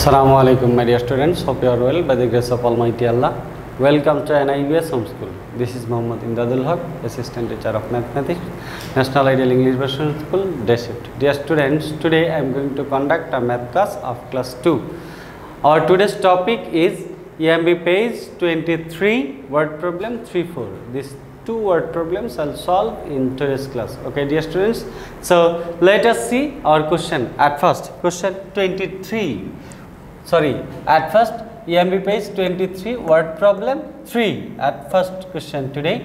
Assalamu alaikum my dear students, hope you are well by the grace of Almighty Allah. Welcome to NIEVS Home School. This is Muhammad Emdadul Haque, Assistant Teacher of Mathematics, National Ideal English Version School, Day. Dear students, today I am going to conduct a math class of class 2. Our today's topic is EMB page 23 word problem 3-4. These two word problems I'll solve in today's class. Okay dear students. So let us see our question at first. Question 23 sorry at first EMB page 23 word problem 3 at first question today.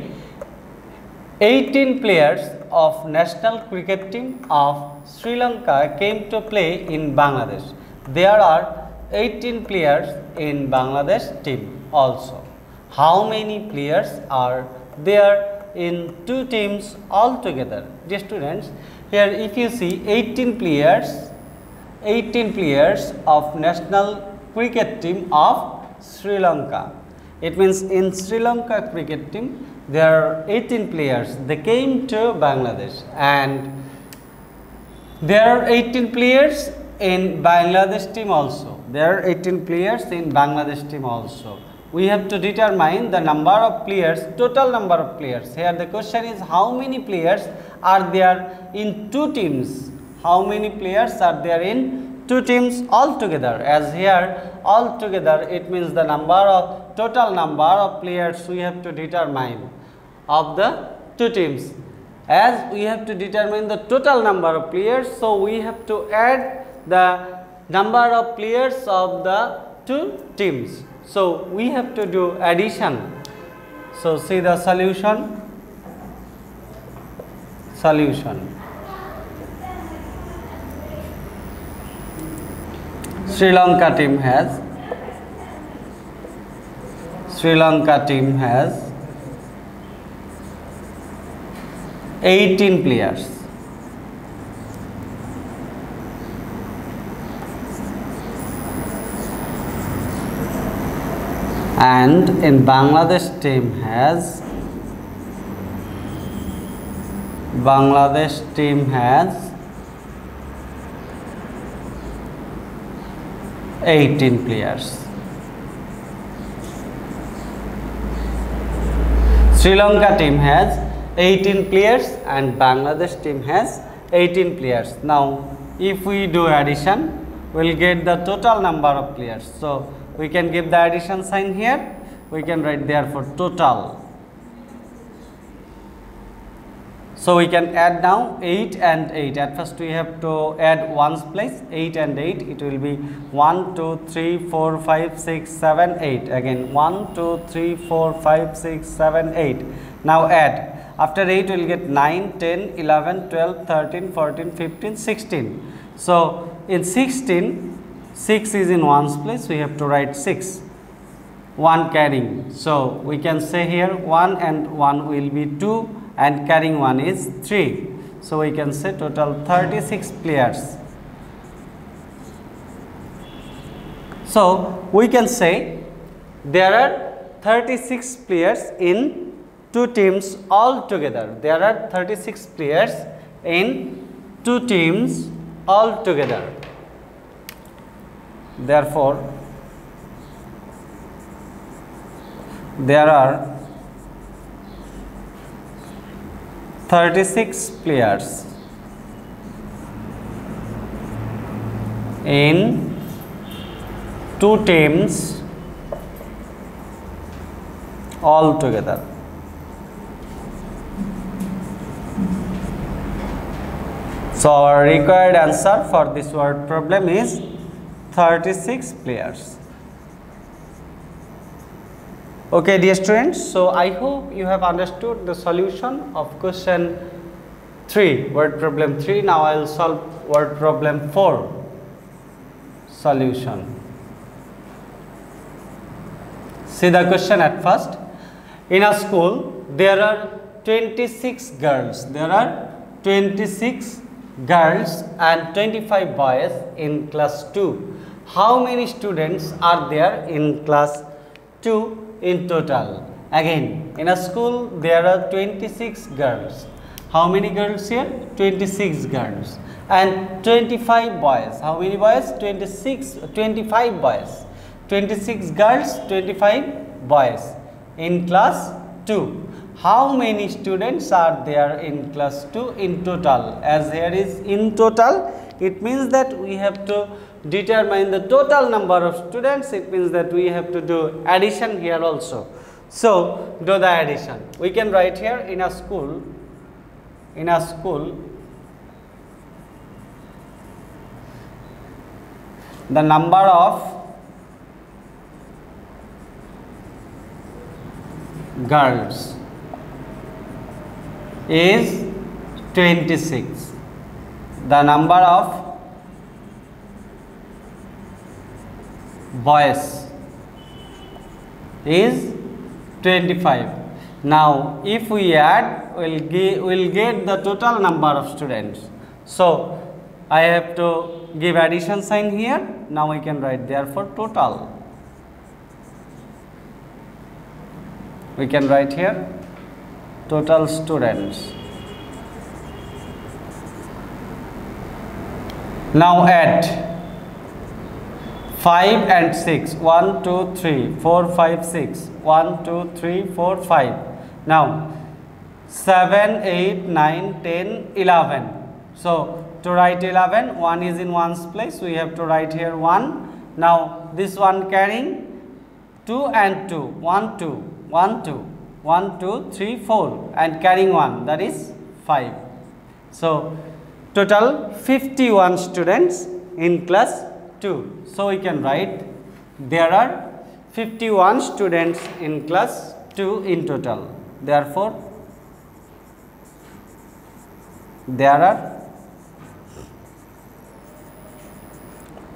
18 players of national cricket team of Sri Lanka came to play in Bangladesh. There are 18 players in Bangladesh team also. How many players are there in two teams altogether? Dear students here if you see 18 players 18 players of national cricket team of Sri Lanka. It means in Sri Lanka cricket team there are 18 players. They came to Bangladesh and there are 18 players in Bangladesh team also. There are 18 players in Bangladesh team also. We have to determine the number of players, total number of players. Here the question is how many players are there in two teams how many players are there in two teams altogether as here altogether it means the number of total number of players we have to determine of the two teams. As we have to determine the total number of players so we have to add the number of players of the two teams. So we have to do addition. So see the solution? Solution Sri Lanka team has Sri Lanka team has eighteen players and in Bangladesh team has Bangladesh team has 18 players. Sri Lanka team has 18 players and Bangladesh team has 18 players. Now, if we do addition, we will get the total number of players. So, we can give the addition sign here, we can write there for total. So, we can add now 8 and 8. At first, we have to add ones place 8 and 8. It will be 1, 2, 3, 4, 5, 6, 7, 8. Again 1, 2, 3, 4, 5, 6, 7, 8. Now, add. After 8, we will get 9, 10, 11, 12, 13, 14, 15, 16. So, in 16, 6 is in ones place. We have to write 6. 1 carrying. So, we can say here 1 and 1 will be 2 and carrying one is 3. So, we can say total 36 players. So, we can say there are 36 players in two teams all together. There are 36 players in two teams all together. Therefore, there are 36 players in two teams all together. So, our required answer for this word problem is 36 players. Okay, dear students, so I hope you have understood the solution of question 3, word problem 3. Now, I will solve word problem 4, solution. See the question at first. In a school, there are 26 girls. There are 26 girls and 25 boys in class 2. How many students are there in class 2 in total? Again, in a school there are 26 girls. How many girls here? 26 girls. And 25 boys. How many boys? 26, 25 boys. 26 girls, 25 boys in class 2. How many students are there in class 2 in total? As here is in total, it means that we have to determine the total number of students. It means that we have to do addition here also. So, do the addition. We can write here in a school, in a school, the number of girls is 26 the number of boys is 25 now if we add we'll get we'll get the total number of students. So i have to give addition sign here. Now we can write therefore total. We can write here total students. Now add 5 and 6 1 2 3 4 5 6 1 2 3 4 5 now 7 8 9 10 11 so to write 11 1 is in one's place. We have to write here 1 now this one carrying 2 and 2 1 2 1 2 1 2 3 4 and carrying 1 that is 5 so total 51 students in class 2 so we can write there are 51 students in class 2 in total. Therefore there are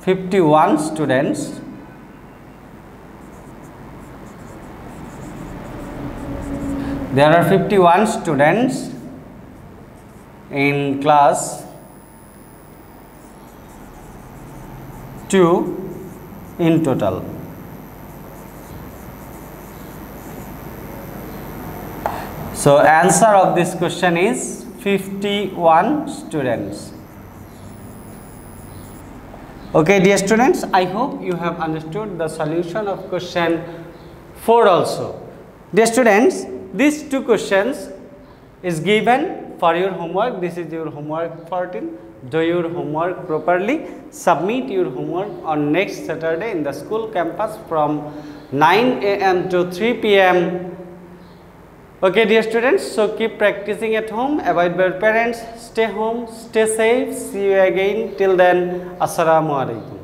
51 students there are 51 students in class 2 in total. So answer of this question is 51 students. Okay dear students i hope you have understood the solution of question 4 also. Dear students these two questions is given for your homework. This is your homework 14 do your homework properly submit your homework on next saturday in the school campus from 9 am to 3 pm okay dear students so keep practicing at home avoid your parents stay home stay safe see you again. Till then assalamu alaikum